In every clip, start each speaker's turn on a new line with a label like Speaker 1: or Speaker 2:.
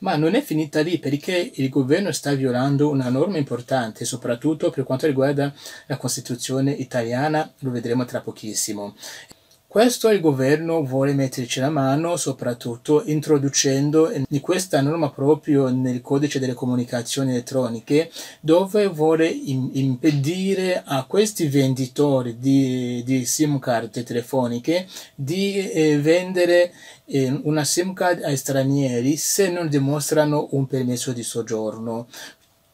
Speaker 1: Ma non è finita lì perché il governo sta violando una norma importante, soprattutto per quanto riguarda la Costituzione italiana, lo vedremo tra pochissimo. Questo il governo vuole metterci la mano soprattutto introducendo di questa norma proprio nel codice delle comunicazioni elettroniche dove vuole impedire a questi venditori di, di sim card telefoniche di eh, vendere eh, una sim card ai stranieri se non dimostrano un permesso di soggiorno.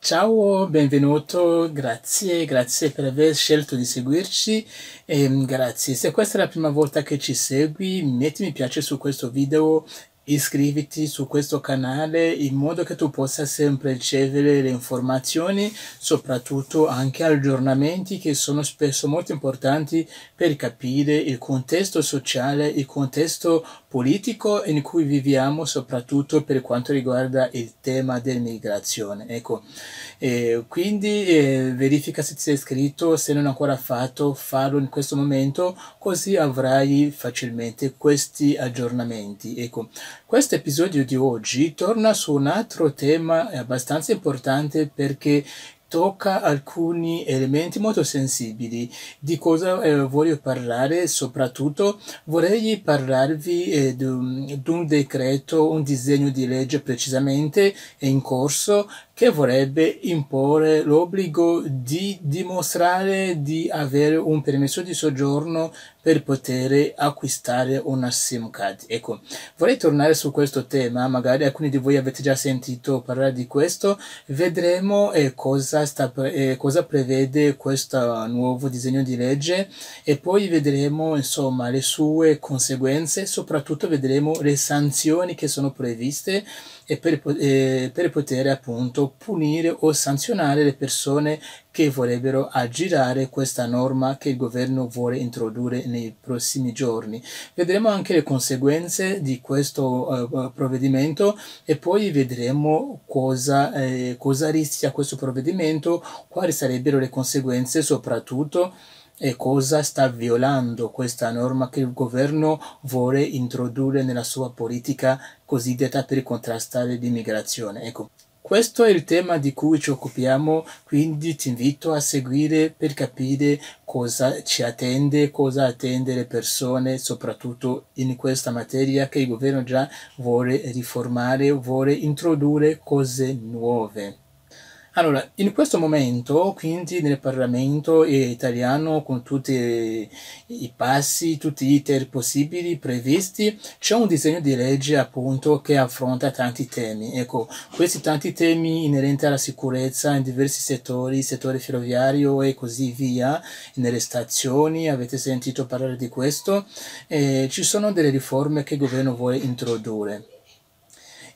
Speaker 1: Ciao, benvenuto, grazie, grazie per aver scelto di seguirci e ehm, grazie. Se questa è la prima volta che ci segui, metti mi piace su questo video iscriviti su questo canale in modo che tu possa sempre ricevere le informazioni, soprattutto anche aggiornamenti che sono spesso molto importanti per capire il contesto sociale, il contesto politico in cui viviamo, soprattutto per quanto riguarda il tema dell'immigrazione. Ecco, eh, quindi eh, verifica se ti sei iscritto, se non ancora fatto, farlo in questo momento, così avrai facilmente questi aggiornamenti. Ecco, questo episodio di oggi torna su un altro tema abbastanza importante perché tocca alcuni elementi molto sensibili. Di cosa eh, voglio parlare? Soprattutto vorrei parlarvi eh, di, un decreto, un disegno di legge precisamente in corso che vorrebbe imporre l'obbligo di dimostrare di avere un permesso di soggiorno per poter acquistare una SIM card. Ecco, vorrei tornare su questo tema, magari alcuni di voi avete già sentito parlare di questo, vedremo eh, cosa, sta, eh, cosa prevede questo nuovo disegno di legge e poi vedremo insomma le sue conseguenze, soprattutto vedremo le sanzioni che sono previste e per, eh, per poter appunto punire o sanzionare le persone che vorrebbero aggirare questa norma che il governo vuole introdurre nei prossimi giorni. Vedremo anche le conseguenze di questo uh, provvedimento e poi vedremo cosa, eh, cosa rischia questo provvedimento, quali sarebbero le conseguenze soprattutto e cosa sta violando questa norma che il governo vuole introdurre nella sua politica cosiddetta per contrastare l'immigrazione. Ecco, questo è il tema di cui ci occupiamo, quindi ti invito a seguire per capire cosa ci attende, cosa attende le persone, soprattutto in questa materia che il governo già vuole riformare, vuole introdurre cose nuove. Allora, in questo momento, quindi nel Parlamento italiano, con tutti i passi, tutti gli iter possibili previsti, c'è un disegno di legge appunto che affronta tanti temi. Ecco, questi tanti temi inerenti alla sicurezza in diversi settori, settore ferroviario e così via, nelle stazioni, avete sentito parlare di questo, eh, ci sono delle riforme che il governo vuole introdurre.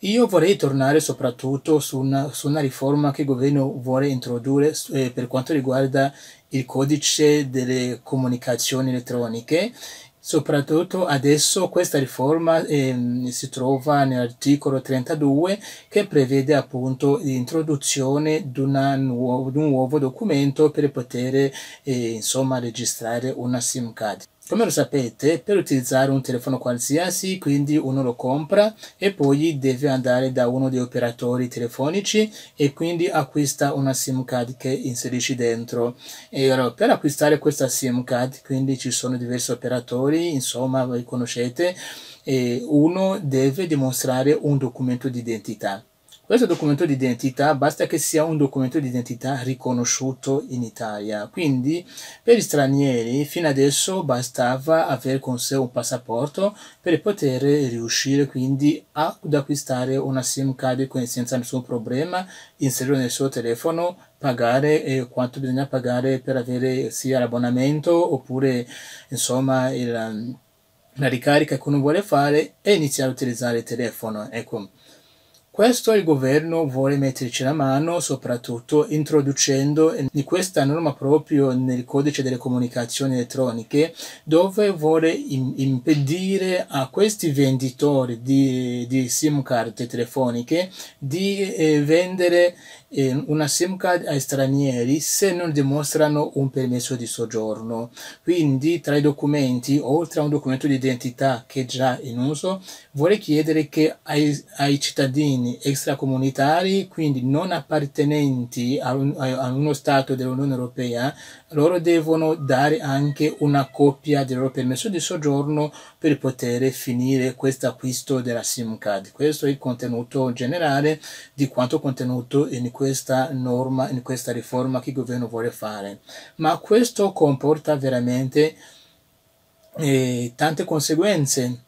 Speaker 1: Io vorrei tornare soprattutto su una, su una riforma che il governo vuole introdurre eh, per quanto riguarda il codice delle comunicazioni elettroniche. Soprattutto adesso questa riforma eh, si trova nell'articolo 32 che prevede appunto l'introduzione di, di, un nuovo documento per poter eh, insomma registrare una SIM card. Come lo sapete, per utilizzare un telefono qualsiasi, quindi uno lo compra e poi deve andare da uno degli operatori telefonici e quindi acquista una SIM card che inserisci dentro. E allora, per acquistare questa SIM card, quindi ci sono diversi operatori, insomma, voi conoscete, e uno deve dimostrare un documento di identità. Questo documento di identità basta che sia un documento di identità riconosciuto in Italia. Quindi per gli stranieri fino adesso bastava avere con sé un passaporto per poter riuscire quindi ad acquistare una SIM card senza nessun problema, inserirlo nel suo telefono, pagare e quanto bisogna pagare per avere sia l'abbonamento oppure insomma il, la ricarica che uno vuole fare e iniziare a utilizzare il telefono. Ecco. Questo il governo vuole metterci la mano, soprattutto introducendo di questa norma proprio nel codice delle comunicazioni elettroniche, dove vuole impedire a questi venditori di, di SIM card telefoniche di eh, vendere eh, una SIM card ai stranieri se non dimostrano un permesso di soggiorno. Quindi tra i documenti, oltre a un documento di identità che è già in uso, vuole chiedere che ai, ai cittadini cittadini extracomunitari, quindi non appartenenti a, un- a- uno Stato dell'Unione Europea, loro devono dare anche una copia del loro permesso di soggiorno per poter finire questo acquisto della SIM card. Questo è il contenuto generale di quanto contenuto in questa norma, in questa riforma che il governo vuole fare. Ma questo comporta veramente eh, tante conseguenze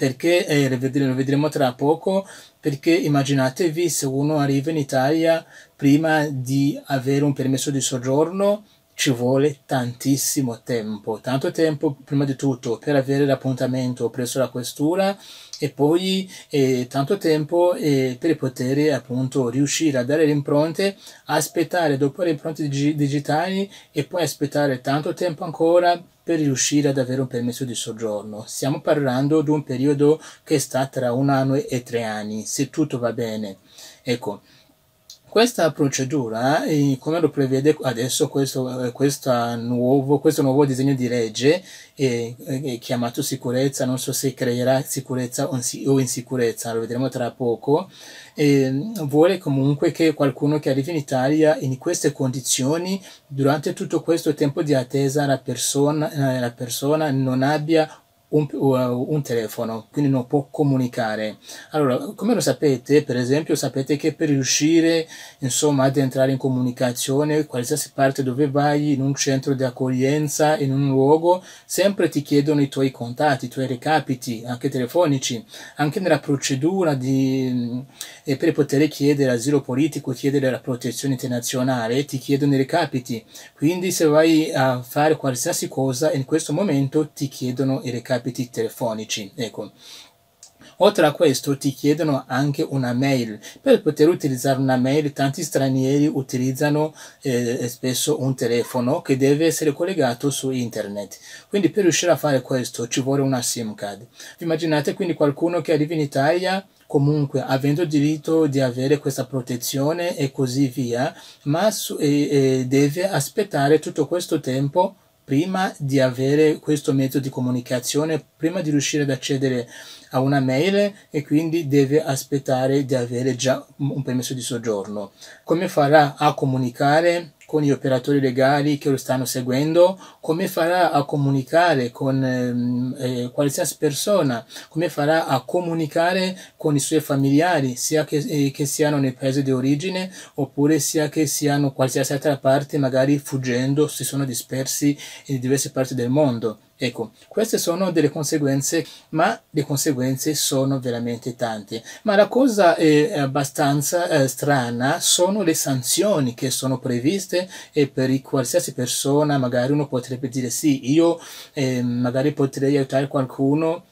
Speaker 1: perché eh, lo vedremo, lo vedremo tra poco perché immaginatevi se uno arriva in Italia prima di avere un permesso di soggiorno ci vuole tantissimo tempo, tanto tempo prima di tutto per avere l'appuntamento presso la questura e poi eh, tanto tempo eh, per poter appunto riuscire a dare le impronte, aspettare dopo le impronte digi- digitali e poi aspettare tanto tempo ancora per riuscire ad avere un permesso di soggiorno. Stiamo parlando di un periodo che sta tra un anno e tre anni, se tutto va bene. Ecco, questa procedura, eh, come lo prevede adesso questo, eh, questa nuovo, questo nuovo disegno di legge, eh, eh, chiamato sicurezza, non so se creerà sicurezza o insicurezza, lo vedremo tra poco, eh, vuole comunque che qualcuno che arrivi in Italia in queste condizioni, durante tutto questo tempo di attesa, la persona, eh, la persona non abbia un, un, telefono, quindi non può comunicare. Allora, come lo sapete, per esempio, sapete che per riuscire, insomma, ad entrare in comunicazione, qualsiasi parte dove vai, in un centro di accoglienza, in un luogo, sempre ti chiedono i tuoi contatti, i tuoi recapiti, anche telefonici. Anche nella procedura di, eh, per poter chiedere asilo politico, chiedere la protezione internazionale, ti chiedono i recapiti. Quindi se vai a fare qualsiasi cosa, in questo momento ti chiedono i recapiti recapiti telefonici. Ecco. Oltre a questo ti chiedono anche una mail. Per poter utilizzare una mail tanti stranieri utilizzano eh, spesso un telefono che deve essere collegato su internet. Quindi per riuscire a fare questo ci vuole una SIM card. Immaginate quindi qualcuno che arriva in Italia comunque avendo diritto di avere questa protezione e così via, ma su, eh, deve aspettare tutto questo tempo prima di avere questo mezzo di comunicazione, prima di riuscire ad accedere a una mail e quindi deve aspettare di avere già un permesso di soggiorno. Come farà a comunicare con gli operatori legali che lo stanno seguendo, come farà a comunicare con ehm, eh, qualsiasi persona, come farà a comunicare con i suoi familiari, sia che, eh, che siano nel paese di origine oppure sia che siano qualsiasi altra parte, magari fuggendo, si sono dispersi in diverse parti del mondo. Ecco, queste sono delle conseguenze, ma le conseguenze sono veramente tante. Ma la cosa è abbastanza eh, strana sono le sanzioni che sono previste e per qualsiasi persona, magari uno potrebbe dire sì, io eh, magari potrei aiutare qualcuno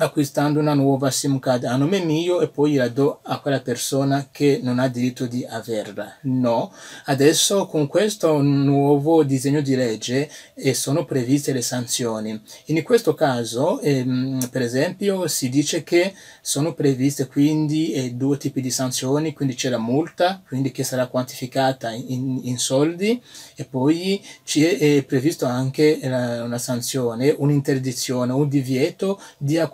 Speaker 1: acquistando una nuova SIM card a nome mio e poi la do a quella persona che non ha diritto di averla. No, adesso con questo nuovo disegno di legge eh, sono previste le sanzioni. In questo caso, ehm, per esempio, si dice che sono previste quindi eh, due tipi di sanzioni, quindi c'è la multa, quindi che sarà quantificata in, in soldi e poi c'è previsto anche eh, una sanzione, un'interdizione, un divieto di acquistare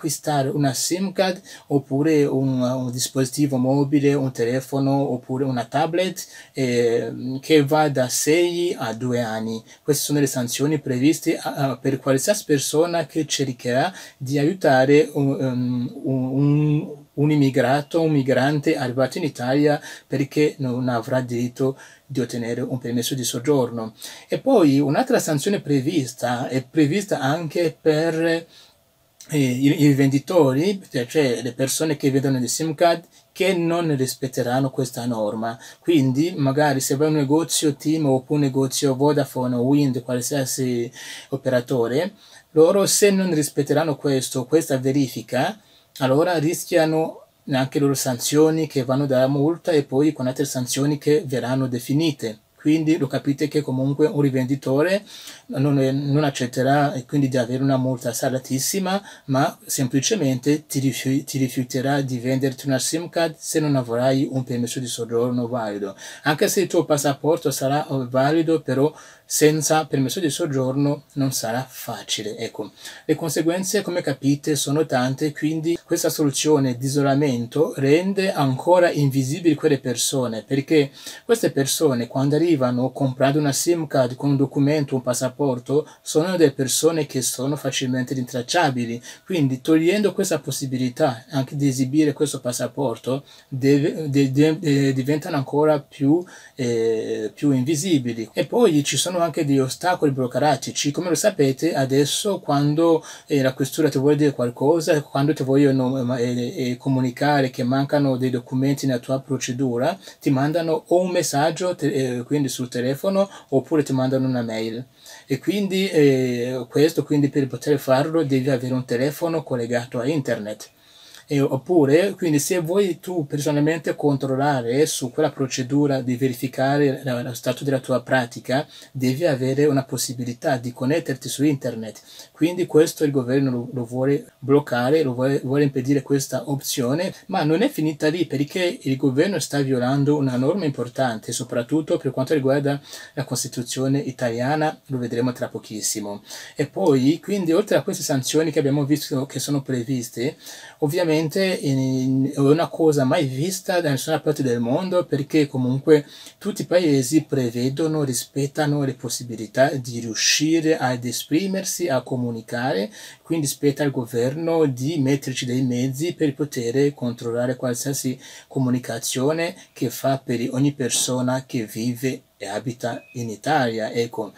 Speaker 1: una SIM card oppure un, un dispositivo mobile, un telefono oppure una tablet eh, che va da 6 a 2 anni. Queste sono le sanzioni previste uh, per qualsiasi persona che cercherà di aiutare un, un, un, un immigrato, un migrante arrivato in Italia perché non avrà diritto di ottenere un permesso di soggiorno. E poi un'altra sanzione prevista è prevista anche per i, i, venditori, cioè le persone che vedono le SIM card che non rispetteranno questa norma. Quindi magari se vai a un negozio Team oppure un negozio Vodafone o Wind, qualsiasi operatore, loro se non rispetteranno questo, questa verifica, allora rischiano anche loro sanzioni che vanno dalla multa e poi con altre sanzioni che verranno definite. Quindi lo capite che comunque un rivenditore non, è, non accetterà quindi di avere una multa salatissima, ma semplicemente ti, rifiu- ti, rifiuterà di venderti una SIM card se non avrai un permesso di soggiorno valido. Anche se il tuo passaporto sarà valido, però senza permesso di soggiorno non sarà facile. Ecco, le conseguenze, come capite, sono tante, quindi questa soluzione di isolamento rende ancora invisibili quelle persone, perché queste persone quando arrivano comprando una SIM card con un documento, un passaporto, sono delle persone che sono facilmente rintracciabili. Quindi togliendo questa possibilità anche di esibire questo passaporto, deve, de, de, de, diventano ancora più, eh, più invisibili. E poi ci sono sono anche degli ostacoli burocratici. Come lo sapete, adesso quando eh, la questura ti vuole dire qualcosa, quando ti vogliono eh, eh, comunicare che mancano dei documenti nella tua procedura, ti mandano o un messaggio, te, quindi sul telefono, oppure ti mandano una mail. E quindi eh, questo, quindi per poter farlo, devi avere un telefono collegato a internet. E, oppure, quindi se vuoi tu personalmente controllare su quella procedura di verificare lo stato della tua pratica, devi avere una possibilità di connetterti su internet. Quindi questo il governo lo, lo vuole bloccare, lo vuole, vuole, impedire questa opzione, ma non è finita lì perché il governo sta violando una norma importante, soprattutto per quanto riguarda la Costituzione italiana, lo vedremo tra pochissimo. E poi, quindi oltre a queste sanzioni che abbiamo visto che sono previste, ovviamente veramente è una cosa mai vista da nessuna parte del mondo perché comunque tutti i paesi prevedono, rispettano le possibilità di riuscire ad esprimersi, a comunicare, quindi spetta al governo di metterci dei mezzi per poter controllare qualsiasi comunicazione che fa per ogni persona che vive e abita in Italia. Ecco.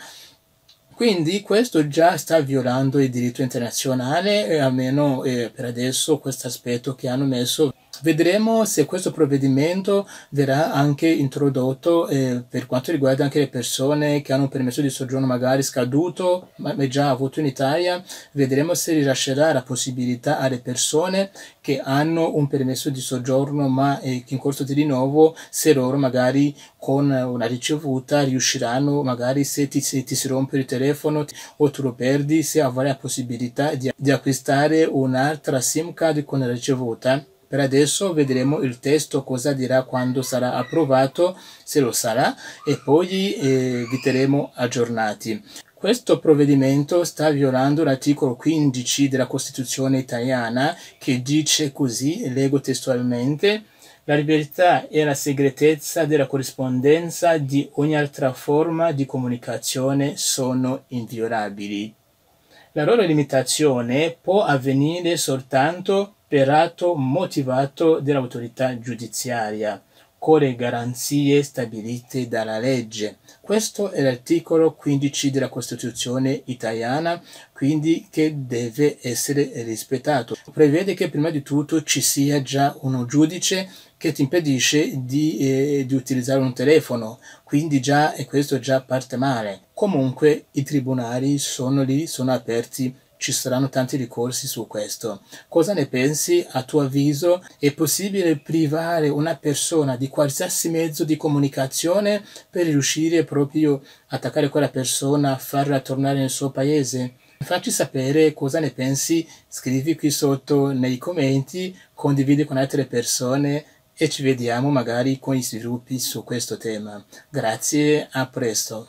Speaker 1: Quindi questo già sta violando il diritto internazionale, eh, almeno eh, per adesso questo aspetto che hanno messo Vedremo se questo provvedimento verrà anche introdotto eh, per quanto riguarda anche le persone che hanno un permesso di soggiorno magari scaduto, ma già avuto in Italia. Vedremo se rilascerà la possibilità alle persone che hanno un permesso di soggiorno ma eh, in corso di rinnovo, se loro magari con una ricevuta riusciranno, magari se ti, se ti si rompe il telefono o tu lo perdi, se avrai la possibilità di, di acquistare un'altra SIM card con la ricevuta per adesso vedremo il testo cosa dirà quando sarà approvato, se lo sarà, e poi eh, vi terremo aggiornati. Questo provvedimento sta violando l'articolo 15 della Costituzione italiana che dice così, leggo testualmente, la libertà e la segretezza della corrispondenza di ogni altra forma di comunicazione sono inviolabili. La loro limitazione può avvenire soltanto per atto motivato dell'autorità giudiziaria con le garanzie stabilite dalla legge. Questo è l'articolo 15 della Costituzione italiana, quindi che deve essere rispettato. Prevede che prima di tutto ci sia già uno giudice che ti impedisce di, eh, di utilizzare un telefono, quindi già, e questo già parte male. Comunque i tribunali sono lì, sono aperti ci saranno tanti ricorsi su questo. Cosa ne pensi? A tuo avviso è possibile privare una persona di qualsiasi mezzo di comunicazione per riuscire proprio a attaccare quella persona, farla tornare nel suo paese? Facci sapere cosa ne pensi, scrivi qui sotto nei commenti, condividi con altre persone e ci vediamo magari con gli sviluppi su questo tema. Grazie, a presto.